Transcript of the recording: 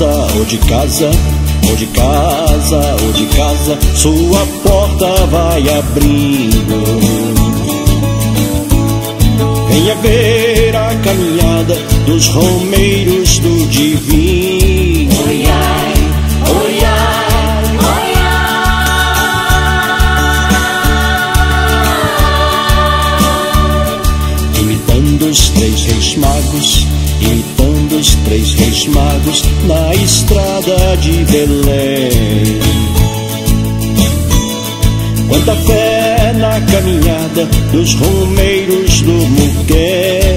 de casa, ou de casa, ou de casa, sua porta vai abrindo. Venha ver a caminhada dos romeiros do divino. Oi, ai, oi, ai, oi, ai. Imitando os três reis magos, imitando três reis magos na estrada de Belém. Quanta fé na caminhada dos romeiros do ai.